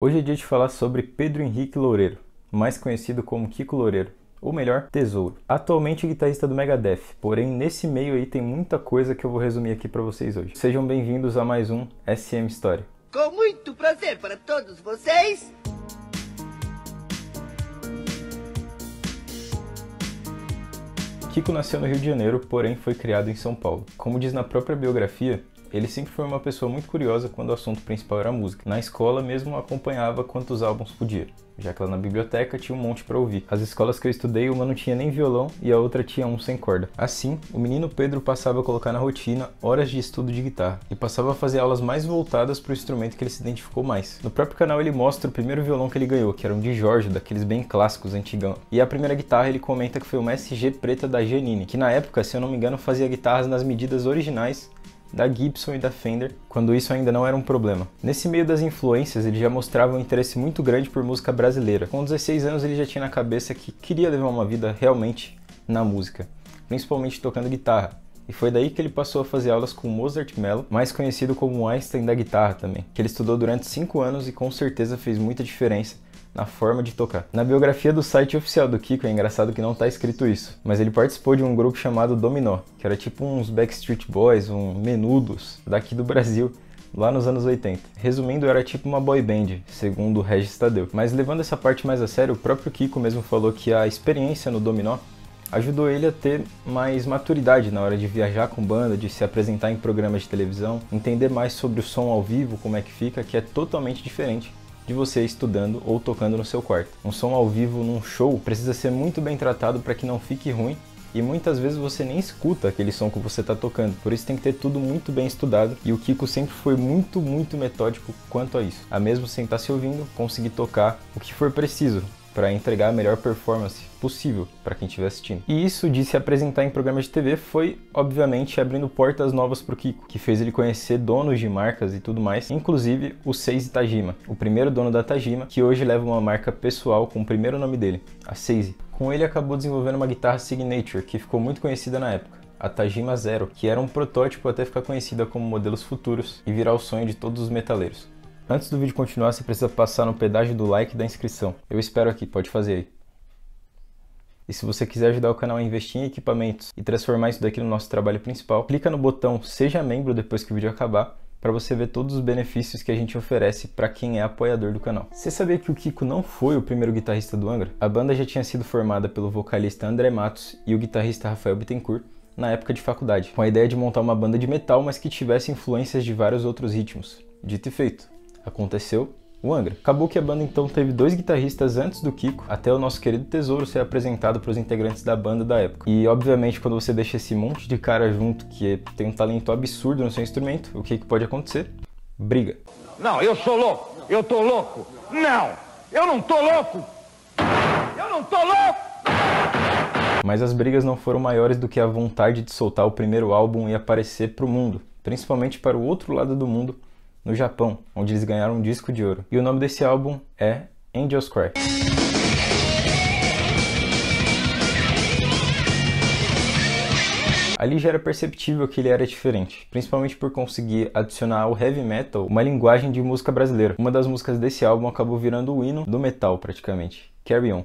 Hoje é dia de falar sobre Pedro Henrique Loureiro, mais conhecido como Kiko Loureiro, ou melhor, Tesouro. Atualmente guitarrista do Megadeth, porém nesse meio aí tem muita coisa que eu vou resumir aqui para vocês hoje. Sejam bem-vindos a mais um SM História. Com muito prazer para todos vocês. Kiko nasceu no Rio de Janeiro, porém foi criado em São Paulo. Como diz na própria biografia, ele sempre foi uma pessoa muito curiosa quando o assunto principal era música. Na escola mesmo acompanhava quantos álbuns podia, já que lá na biblioteca tinha um monte para ouvir. As escolas que eu estudei, uma não tinha nem violão e a outra tinha um sem corda. Assim, o menino Pedro passava a colocar na rotina horas de estudo de guitarra e passava a fazer aulas mais voltadas para o instrumento que ele se identificou mais. No próprio canal ele mostra o primeiro violão que ele ganhou, que era um de Jorge, daqueles bem clássicos, antigão. E a primeira guitarra ele comenta que foi uma SG preta da Giannini, que na época, se eu não me engano, fazia guitarras nas medidas originais da Gibson e da Fender, quando isso ainda não era um problema. Nesse meio das influências, ele já mostrava um interesse muito grande por música brasileira. Com 16 anos, ele já tinha na cabeça que queria levar uma vida realmente na música, principalmente tocando guitarra. E foi daí que ele passou a fazer aulas com Mozart Mello, mais conhecido como Einstein da guitarra também, que ele estudou durante 5 anos e com certeza fez muita diferença na forma de tocar. Na biografia do site oficial do Kiko é engraçado que não tá escrito isso, mas ele participou de um grupo chamado Dominó, que era tipo uns Backstreet Boys, um menudos daqui do Brasil, lá nos anos 80. Resumindo, era tipo uma boy band, segundo o Regis Tadeu. Mas levando essa parte mais a sério, o próprio Kiko mesmo falou que a experiência no Dominó ajudou ele a ter mais maturidade na hora de viajar com banda, de se apresentar em programas de televisão, entender mais sobre o som ao vivo, como é que fica, que é totalmente diferente de você estudando ou tocando no seu quarto. Um som ao vivo num show precisa ser muito bem tratado para que não fique ruim e muitas vezes você nem escuta aquele som que você está tocando. Por isso tem que ter tudo muito bem estudado e o Kiko sempre foi muito, muito metódico quanto a isso. A mesmo sem estar tá se ouvindo, conseguir tocar o que for preciso para entregar a melhor performance possível para quem estiver assistindo. E isso de se apresentar em programas de TV foi, obviamente, abrindo portas novas para o Kiko, que fez ele conhecer donos de marcas e tudo mais, inclusive o Seiji Tajima, o primeiro dono da Tajima, que hoje leva uma marca pessoal com o primeiro nome dele, a Seiji. Com ele acabou desenvolvendo uma guitarra Signature, que ficou muito conhecida na época a Tajima Zero, que era um protótipo até ficar conhecida como modelos futuros e virar o sonho de todos os metaleiros. Antes do vídeo continuar, você precisa passar no pedágio do like e da inscrição. Eu espero aqui, pode fazer aí. E se você quiser ajudar o canal a investir em equipamentos e transformar isso daqui no nosso trabalho principal, clica no botão Seja Membro depois que o vídeo acabar para você ver todos os benefícios que a gente oferece para quem é apoiador do canal. Você sabia que o Kiko não foi o primeiro guitarrista do Angra? A banda já tinha sido formada pelo vocalista André Matos e o guitarrista Rafael Bittencourt na época de faculdade, com a ideia de montar uma banda de metal, mas que tivesse influências de vários outros ritmos. Dito e feito, aconteceu o Angra. Acabou que a banda então teve dois guitarristas antes do Kiko, até o nosso querido Tesouro ser apresentado para os integrantes da banda da época. E obviamente quando você deixa esse monte de cara junto que tem um talento absurdo no seu instrumento, o que, que pode acontecer? Briga. Não, eu sou louco! Eu tô louco! Não! Eu não tô louco! Eu não tô louco! Mas as brigas não foram maiores do que a vontade de soltar o primeiro álbum e aparecer para o mundo, principalmente para o outro lado do mundo, no Japão, onde eles ganharam um disco de ouro. E o nome desse álbum é Angels Cry. Ali já era perceptível que ele era diferente, principalmente por conseguir adicionar ao heavy metal uma linguagem de música brasileira. Uma das músicas desse álbum acabou virando o hino do metal, praticamente. Carry On.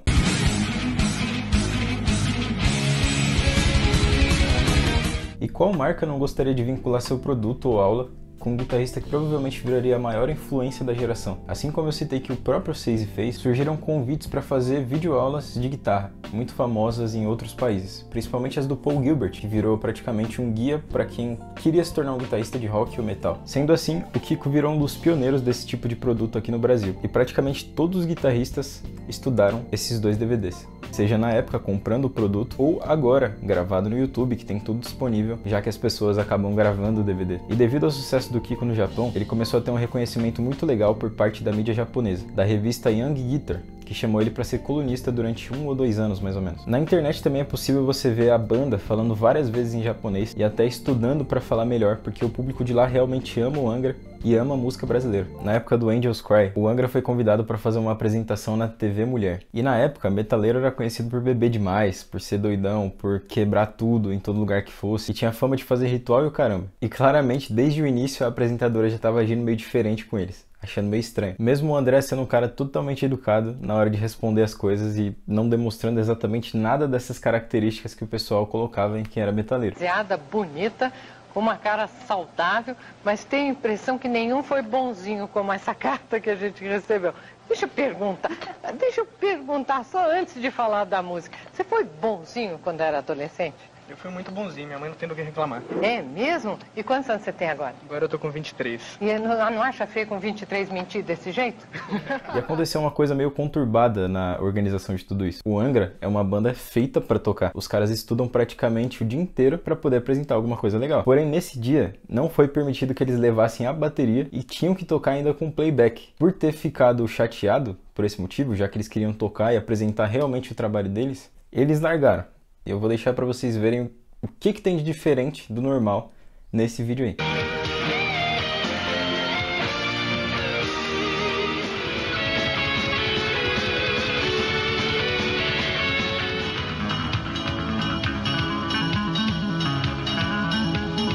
E qual marca não gostaria de vincular seu produto ou aula com um guitarrista que provavelmente viraria a maior influência da geração. Assim como eu citei que o próprio Seise fez, surgiram convites para fazer videoaulas de guitarra, muito famosas em outros países, principalmente as do Paul Gilbert, que virou praticamente um guia para quem queria se tornar um guitarrista de rock ou metal. Sendo assim, o Kiko virou um dos pioneiros desse tipo de produto aqui no Brasil, e praticamente todos os guitarristas estudaram esses dois DVDs seja na época comprando o produto ou agora gravado no YouTube, que tem tudo disponível, já que as pessoas acabam gravando o DVD. E devido ao sucesso do Kiko no Japão, ele começou a ter um reconhecimento muito legal por parte da mídia japonesa, da revista Young Guitar, que chamou ele para ser colunista durante um ou dois anos mais ou menos. Na internet também é possível você ver a banda falando várias vezes em japonês e até estudando para falar melhor, porque o público de lá realmente ama o Angra e ama música brasileira. Na época do Angels Cry, o Angra foi convidado para fazer uma apresentação na TV Mulher. E na época, metaleiro era conhecido por beber demais, por ser doidão, por quebrar tudo em todo lugar que fosse, e tinha fama de fazer ritual e o caramba. E claramente, desde o início, a apresentadora já estava agindo meio diferente com eles achando meio estranho. Mesmo o André sendo um cara totalmente educado na hora de responder as coisas e não demonstrando exatamente nada dessas características que o pessoal colocava em quem era metaleiro. Piada bonita, com uma cara saudável, mas tenho a impressão que nenhum foi bonzinho como essa carta que a gente recebeu. Deixa eu perguntar, deixa eu perguntar só antes de falar da música. Você foi bonzinho quando era adolescente? Eu fui muito bonzinho, minha mãe não tem do que reclamar. É mesmo? E quantos anos você tem agora? Agora eu tô com 23. E não, não acha feio com 23 mentir desse jeito? E aconteceu uma coisa meio conturbada na organização de tudo isso. O Angra é uma banda feita para tocar. Os caras estudam praticamente o dia inteiro para poder apresentar alguma coisa legal. Porém, nesse dia, não foi permitido que eles levassem a bateria e tinham que tocar ainda com playback. Por ter ficado chateado por esse motivo, já que eles queriam tocar e apresentar realmente o trabalho deles, eles largaram. Eu vou deixar para vocês verem o que, que tem de diferente do normal nesse vídeo aí.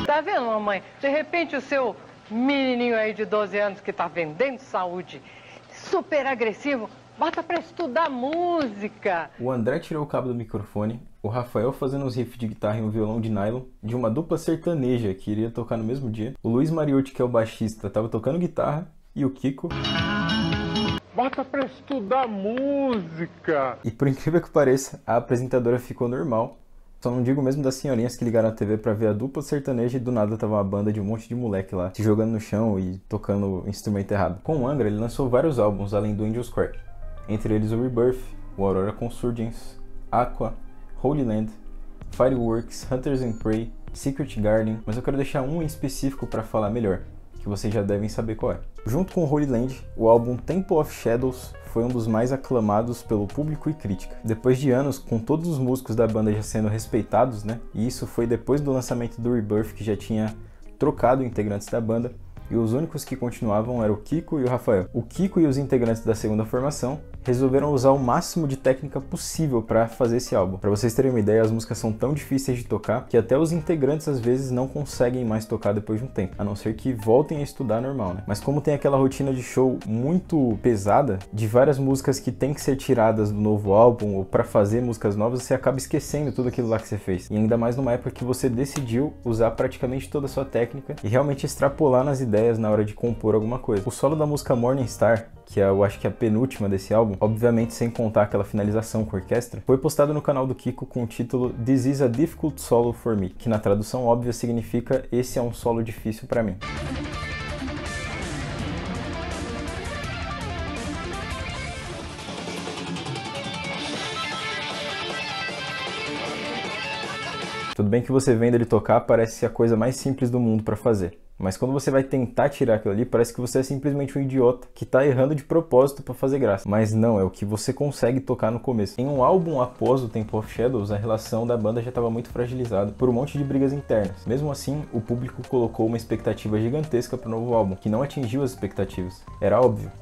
Tá vendo, mamãe? De repente o seu menininho aí de 12 anos que tá vendendo saúde, super agressivo, bota pra estudar música. O André tirou o cabo do microfone, o Rafael fazendo uns riffs de guitarra e um violão de nylon, de uma dupla sertaneja que iria tocar no mesmo dia. O Luiz Mariotti, que é o baixista, tava tocando guitarra, e o Kiko... Bota pra estudar música! E por incrível que pareça, a apresentadora ficou normal. Só não digo mesmo das senhorinhas que ligaram a TV pra ver a dupla sertaneja e do nada tava uma banda de um monte de moleque lá, se jogando no chão e tocando o instrumento errado. Com o Angra, ele lançou vários álbuns além do Angel Square, entre eles o Rebirth, o Aurora Consurgence, Aqua, Holy Land, Fireworks, Hunters and Prey, Secret Garden, mas eu quero deixar um em específico para falar melhor, que vocês já devem saber qual é. Junto com Holy Land, o álbum Temple of Shadows foi um dos mais aclamados pelo público e crítica. Depois de anos, com todos os músicos da banda já sendo respeitados, né? E isso foi depois do lançamento do Rebirth, que já tinha trocado integrantes da banda, e os únicos que continuavam eram o Kiko e o Rafael. O Kiko e os integrantes da segunda formação resolveram usar o máximo de técnica possível para fazer esse álbum. Para vocês terem uma ideia, as músicas são tão difíceis de tocar que até os integrantes às vezes não conseguem mais tocar depois de um tempo, a não ser que voltem a estudar normal, né? Mas como tem aquela rotina de show muito pesada, de várias músicas que tem que ser tiradas do novo álbum ou para fazer músicas novas, você acaba esquecendo tudo aquilo lá que você fez. E ainda mais numa época que você decidiu usar praticamente toda a sua técnica e realmente extrapolar nas ideias na hora de compor alguma coisa. O solo da música Morning Star que é, eu acho que é a penúltima desse álbum, obviamente sem contar aquela finalização com orquestra, foi postado no canal do Kiko com o título This is a difficult solo for me, que na tradução óbvia significa esse é um solo difícil para mim. Tudo bem que você vendo ele tocar parece a coisa mais simples do mundo para fazer. Mas quando você vai tentar tirar aquilo ali, parece que você é simplesmente um idiota que tá errando de propósito para fazer graça. Mas não, é o que você consegue tocar no começo. Em um álbum após o Temple of Shadows, a relação da banda já estava muito fragilizada por um monte de brigas internas. Mesmo assim, o público colocou uma expectativa gigantesca para o novo álbum, que não atingiu as expectativas. Era óbvio.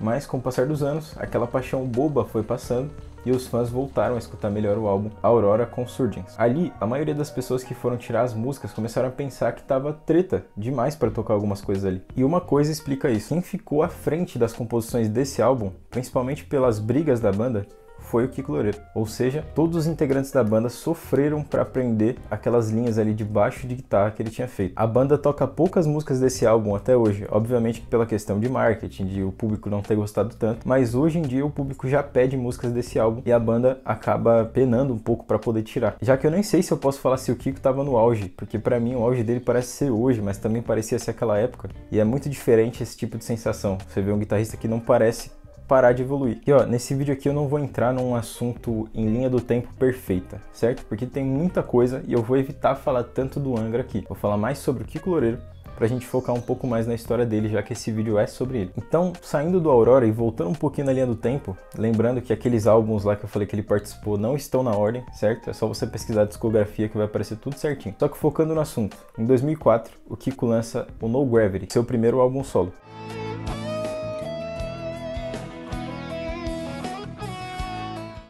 Mas com o passar dos anos, aquela paixão boba foi passando e os fãs voltaram a escutar melhor o álbum Aurora Consurgence. Ali, a maioria das pessoas que foram tirar as músicas começaram a pensar que tava treta demais para tocar algumas coisas ali. E uma coisa explica isso: quem ficou à frente das composições desse álbum, principalmente pelas brigas da banda, foi o Kiko Loureiro. Ou seja, todos os integrantes da banda sofreram para aprender aquelas linhas ali de baixo de guitarra que ele tinha feito. A banda toca poucas músicas desse álbum até hoje, obviamente pela questão de marketing, de o público não ter gostado tanto, mas hoje em dia o público já pede músicas desse álbum e a banda acaba penando um pouco para poder tirar. Já que eu nem sei se eu posso falar se o Kiko tava no auge, porque para mim o auge dele parece ser hoje, mas também parecia ser aquela época. E é muito diferente esse tipo de sensação. Você vê um guitarrista que não parece parar de evoluir. E ó, nesse vídeo aqui eu não vou entrar num assunto em linha do tempo perfeita, certo? Porque tem muita coisa e eu vou evitar falar tanto do Angra aqui. Vou falar mais sobre o Kiko Loureiro, pra gente focar um pouco mais na história dele, já que esse vídeo é sobre ele. Então, saindo do Aurora e voltando um pouquinho na linha do tempo, lembrando que aqueles álbuns lá que eu falei que ele participou não estão na ordem, certo? É só você pesquisar a discografia que vai aparecer tudo certinho. Só que focando no assunto, em 2004, o Kiko lança o No Gravity, seu primeiro álbum solo.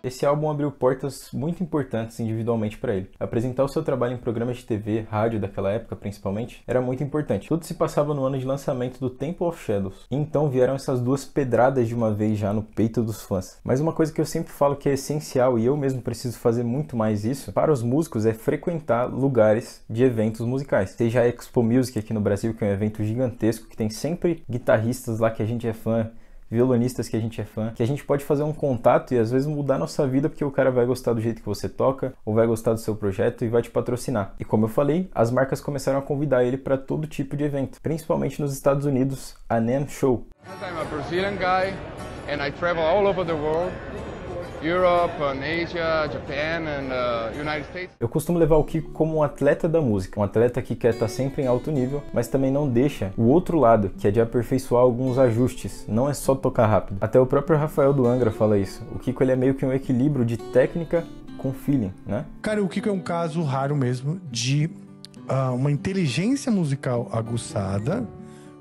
Esse álbum abriu portas muito importantes individualmente para ele. Apresentar o seu trabalho em programas de TV, rádio daquela época principalmente, era muito importante. Tudo se passava no ano de lançamento do Temple of Shadows. E então vieram essas duas pedradas de uma vez já no peito dos fãs. Mas uma coisa que eu sempre falo que é essencial e eu mesmo preciso fazer muito mais isso para os músicos é frequentar lugares de eventos musicais. Seja a Expo Music aqui no Brasil, que é um evento gigantesco que tem sempre guitarristas lá que a gente é fã, violonistas que a gente é fã, que a gente pode fazer um contato e às vezes mudar nossa vida porque o cara vai gostar do jeito que você toca, ou vai gostar do seu projeto e vai te patrocinar. E como eu falei, as marcas começaram a convidar ele para todo tipo de evento, principalmente nos Estados Unidos, a NAMM Show. I'm a Brazilian guy and I travel all over the world. Eu costumo levar o Kiko como um atleta da música, um atleta que quer estar sempre em alto nível, mas também não deixa o outro lado, que é de aperfeiçoar alguns ajustes, não é só tocar rápido. Até o próprio Rafael do Angra fala isso. O Kiko ele é meio que um equilíbrio de técnica com feeling, né? Cara, o Kiko é um caso raro mesmo de uh, uma inteligência musical aguçada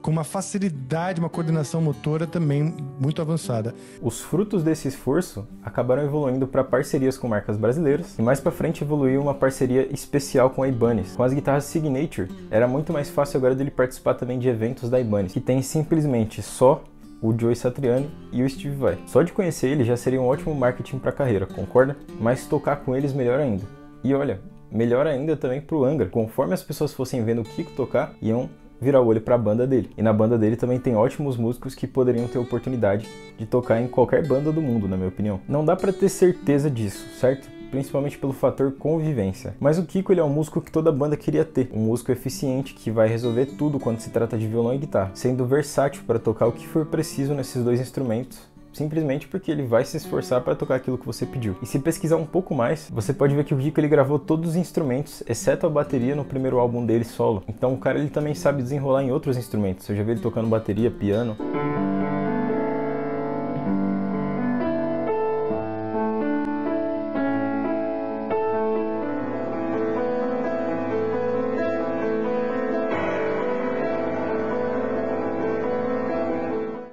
com uma facilidade, uma coordenação motora também muito avançada. Os frutos desse esforço acabaram evoluindo para parcerias com marcas brasileiras e mais para frente evoluiu uma parceria especial com a Ibanez. Com as guitarras Signature, era muito mais fácil agora dele participar também de eventos da Ibanez, que tem simplesmente só o Joey Satriani e o Steve Vai. Só de conhecer ele já seria um ótimo marketing para a carreira, concorda? Mas tocar com eles melhor ainda. E olha, melhor ainda também pro Angra. Conforme as pessoas fossem vendo o Kiko tocar, iam virar o olho para a banda dele. E na banda dele também tem ótimos músicos que poderiam ter oportunidade de tocar em qualquer banda do mundo, na minha opinião. Não dá para ter certeza disso, certo? principalmente pelo fator convivência. Mas o Kiko ele é um músico que toda banda queria ter, um músico eficiente que vai resolver tudo quando se trata de violão e guitarra, sendo versátil para tocar o que for preciso nesses dois instrumentos simplesmente porque ele vai se esforçar para tocar aquilo que você pediu. E se pesquisar um pouco mais, você pode ver que o Rico ele gravou todos os instrumentos, exceto a bateria no primeiro álbum dele solo. Então o cara ele também sabe desenrolar em outros instrumentos. Eu já vi ele tocando bateria, piano.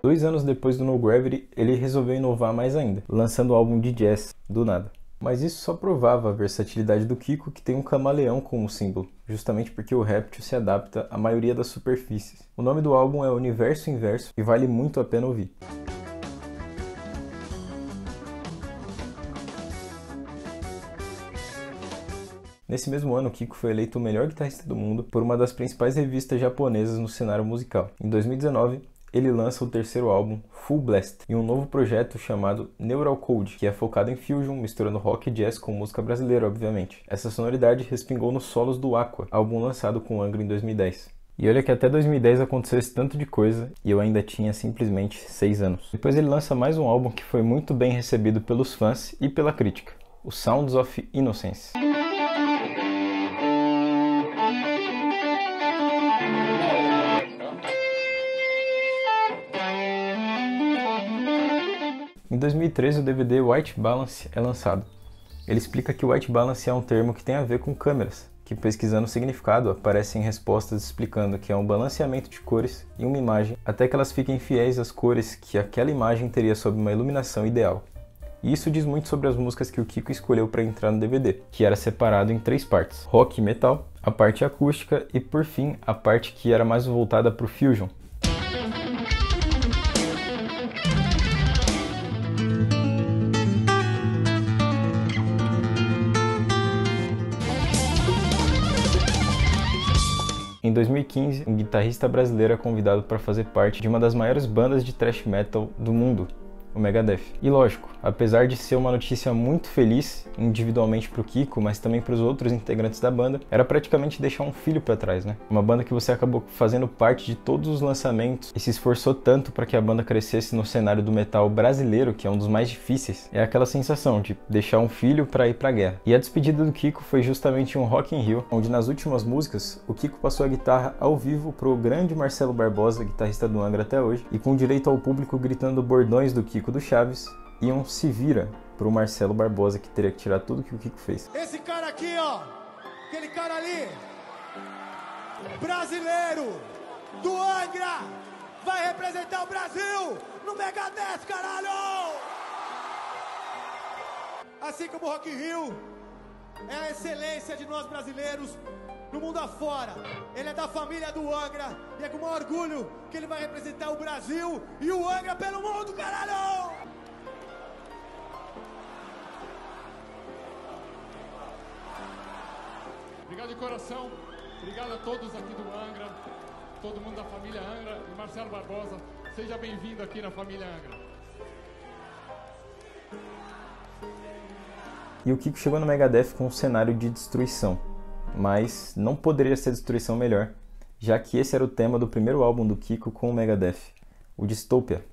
Dois anos depois do No Gravity, ele resolveu inovar mais ainda, lançando o álbum de jazz, do nada. Mas isso só provava a versatilidade do Kiko, que tem um camaleão como símbolo, justamente porque o réptil se adapta à maioria das superfícies. O nome do álbum é Universo Inverso e vale muito a pena ouvir. Nesse mesmo ano, Kiko foi eleito o melhor guitarrista do mundo por uma das principais revistas japonesas no cenário musical. Em 2019, ele lança o terceiro álbum, Full Blast, e um novo projeto chamado Neural Code, que é focado em fusion, misturando rock e jazz com música brasileira, obviamente. Essa sonoridade respingou nos solos do Aqua, álbum lançado com Angra em 2010. E olha que até 2010 aconteceu esse tanto de coisa e eu ainda tinha simplesmente 6 anos. Depois ele lança mais um álbum que foi muito bem recebido pelos fãs e pela crítica, o Sounds of Innocence. Em 2013, o DVD White Balance é lançado. Ele explica que white balance é um termo que tem a ver com câmeras, que pesquisando o significado aparecem respostas explicando que é um balanceamento de cores em uma imagem até que elas fiquem fiéis às cores que aquela imagem teria sob uma iluminação ideal. E isso diz muito sobre as músicas que o Kiko escolheu para entrar no DVD, que era separado em três partes: rock e metal, a parte acústica e por fim a parte que era mais voltada para o fusion, 2015, um guitarrista brasileiro é convidado para fazer parte de uma das maiores bandas de thrash metal do mundo, o Megadeth. E lógico, apesar de ser uma notícia muito feliz individualmente para o Kiko, mas também para os outros integrantes da banda, era praticamente deixar um filho para trás, né? Uma banda que você acabou fazendo parte de todos os lançamentos e se esforçou tanto para que a banda crescesse no cenário do metal brasileiro, que é um dos mais difíceis. É aquela sensação de deixar um filho para ir para guerra. E a despedida do Kiko foi justamente um Rock in Rio, onde nas últimas músicas o Kiko passou a guitarra ao vivo pro grande Marcelo Barbosa, guitarrista do Angra até hoje, e com direito ao público gritando bordões do Kiko do Chaves e um se vira pro Marcelo Barbosa, que teria que tirar tudo que o Kiko fez. Esse cara aqui, ó, aquele cara ali, brasileiro, do Angra, vai representar o Brasil no Megadeth, caralho! Assim como o Rock Rio é a excelência de nós brasileiros no mundo afora. Ele é da família do Angra e é com maior orgulho que ele vai representar o Brasil e o Angra pelo mundo, caralho! Obrigado de coração. Obrigado a todos aqui do Angra, todo mundo da família Angra e Marcelo Barbosa. Seja bem-vindo aqui na família Angra. E o Kiko chegou no Megadeth com um cenário de destruição, mas não poderia ser destruição melhor, já que esse era o tema do primeiro álbum do Kiko com o Megadeth, o Dystopia.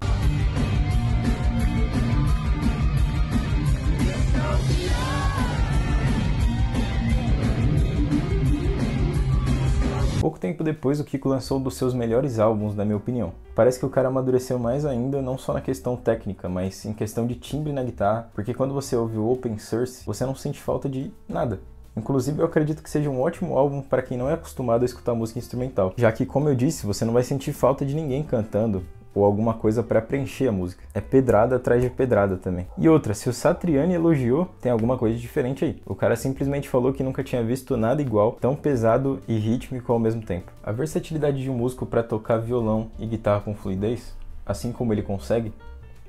Pouco tempo depois, o Kiko lançou um dos seus melhores álbuns, na minha opinião. Parece que o cara amadureceu mais ainda, não só na questão técnica, mas em questão de timbre na guitarra, porque quando você ouve o Open Source, você não sente falta de nada. Inclusive, eu acredito que seja um ótimo álbum para quem não é acostumado a escutar música instrumental, já que, como eu disse, você não vai sentir falta de ninguém cantando ou alguma coisa para preencher a música. É pedrada atrás de pedrada também. E outra, se o Satriani elogiou, tem alguma coisa diferente aí. O cara simplesmente falou que nunca tinha visto nada igual, tão pesado e rítmico ao mesmo tempo. A versatilidade de um músico para tocar violão e guitarra com fluidez, assim como ele consegue,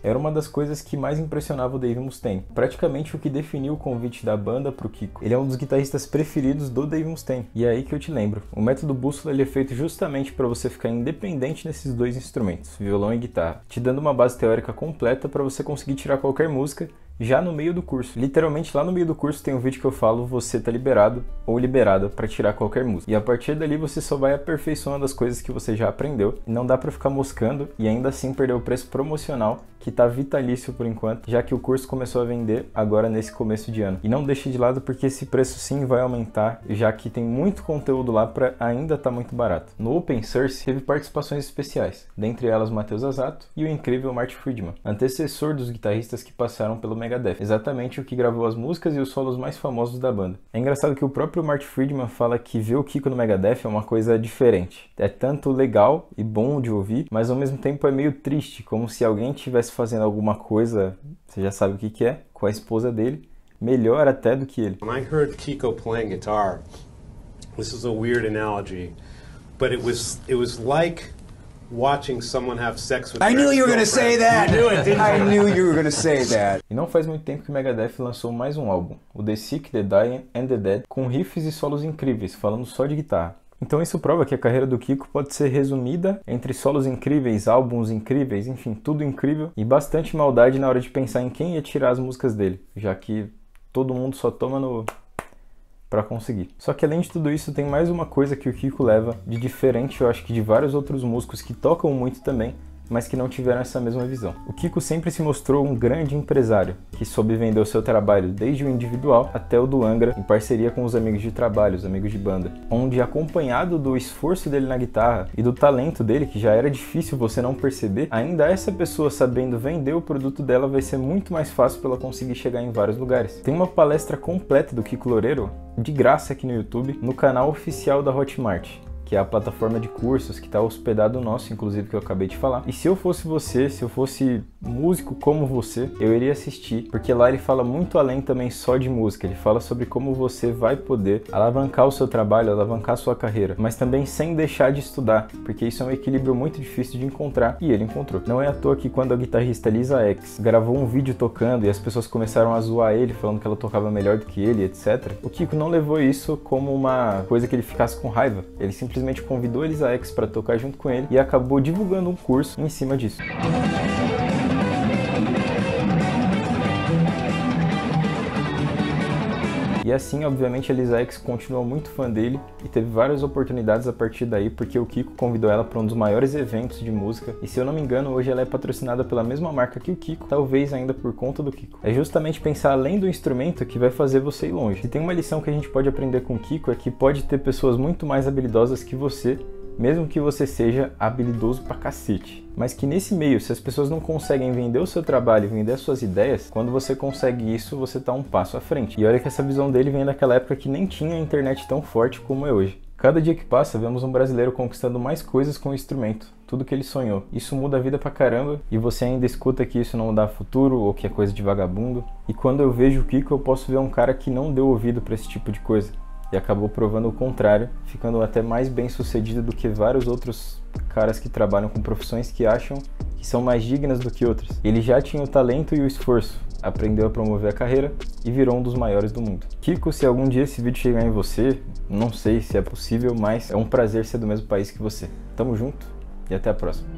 era uma das coisas que mais impressionava o Dave Mustaine. Praticamente o que definiu o convite da banda pro Kiko. Ele é um dos guitarristas preferidos do Dave Mustaine. E é aí que eu te lembro. O método bússola ele é feito justamente para você ficar independente nesses dois instrumentos, violão e guitarra, te dando uma base teórica completa para você conseguir tirar qualquer música já no meio do curso. Literalmente lá no meio do curso tem um vídeo que eu falo você tá liberado ou liberada para tirar qualquer música. E a partir dali você só vai aperfeiçoando as coisas que você já aprendeu e não dá para ficar moscando e ainda assim perder o preço promocional que tá vitalício por enquanto, já que o curso começou a vender agora nesse começo de ano. E não deixe de lado porque esse preço sim vai aumentar, já que tem muito conteúdo lá para ainda tá muito barato. No Open Source teve participações especiais, dentre elas Matheus Azato e o incrível Marty Friedman, antecessor dos guitarristas que passaram pelo Megadeth, exatamente o que gravou as músicas e os solos mais famosos da banda. É engraçado que o próprio Marty Friedman fala que ver o Kiko no Megadeth é uma coisa diferente. É tanto legal e bom de ouvir, mas ao mesmo tempo é meio triste, como se alguém estivesse fazendo alguma coisa, você já sabe o que, que é, com a esposa dele, melhor até do que ele. When I heard Kiko playing guitar, this is a weird analogy, but it like watching someone have sex with I knew you were going to say that. You knew it, didn't I knew you were going to say that. E não faz muito tempo que o Megadeth lançou mais um álbum, o The Sick, The Dying and The Dead, com riffs e solos incríveis, falando só de guitarra. Então isso prova que a carreira do Kiko pode ser resumida entre solos incríveis, álbuns incríveis, enfim, tudo incrível e bastante maldade na hora de pensar em quem ia tirar as músicas dele, já que todo mundo só toma no para conseguir. Só que além de tudo isso, tem mais uma coisa que o Kiko leva de diferente, eu acho que de vários outros músicos que tocam muito também, mas que não tiveram essa mesma visão. O Kiko sempre se mostrou um grande empresário, que soube vender o seu trabalho desde o individual até o do Angra, em parceria com os amigos de trabalho, os amigos de banda, onde acompanhado do esforço dele na guitarra e do talento dele, que já era difícil você não perceber, ainda essa pessoa sabendo vender o produto dela vai ser muito mais fácil para ela conseguir chegar em vários lugares. Tem uma palestra completa do Kiko Loureiro de graça aqui no YouTube, no canal oficial da Hotmart que é a plataforma de cursos que está hospedado nosso, inclusive que eu acabei de falar. E se eu fosse você, se eu fosse músico como você, eu iria assistir, porque lá ele fala muito além também só de música. Ele fala sobre como você vai poder alavancar o seu trabalho, alavancar a sua carreira, mas também sem deixar de estudar, porque isso é um equilíbrio muito difícil de encontrar e ele encontrou. Não é à toa que quando a guitarrista Lisa X gravou um vídeo tocando e as pessoas começaram a zoar ele, falando que ela tocava melhor do que ele, etc. O Kiko não levou isso como uma coisa que ele ficasse com raiva. Ele simplesmente simplesmente convidou Elisa X para tocar junto com ele e acabou divulgando um curso em cima disso. E assim, obviamente, a Lisa X continuou muito fã dele e teve várias oportunidades a partir daí, porque o Kiko convidou ela para um dos maiores eventos de música. E se eu não me engano, hoje ela é patrocinada pela mesma marca que o Kiko, talvez ainda por conta do Kiko. É justamente pensar além do instrumento que vai fazer você ir longe. Se tem uma lição que a gente pode aprender com o Kiko é que pode ter pessoas muito mais habilidosas que você mesmo que você seja habilidoso pra cacete. Mas que nesse meio, se as pessoas não conseguem vender o seu trabalho, vender as suas ideias, quando você consegue isso, você tá um passo à frente. E olha que essa visão dele vem daquela época que nem tinha internet tão forte como é hoje. Cada dia que passa, vemos um brasileiro conquistando mais coisas com o instrumento, tudo que ele sonhou. Isso muda a vida pra caramba e você ainda escuta que isso não dá futuro ou que é coisa de vagabundo. E quando eu vejo o Kiko, eu posso ver um cara que não deu ouvido para esse tipo de coisa e acabou provando o contrário, ficando até mais bem sucedido do que vários outros caras que trabalham com profissões que acham que são mais dignas do que outras. Ele já tinha o talento e o esforço, aprendeu a promover a carreira e virou um dos maiores do mundo. Kiko, se algum dia esse vídeo chegar em você, não sei se é possível, mas é um prazer ser do mesmo país que você. Tamo junto e até a próxima.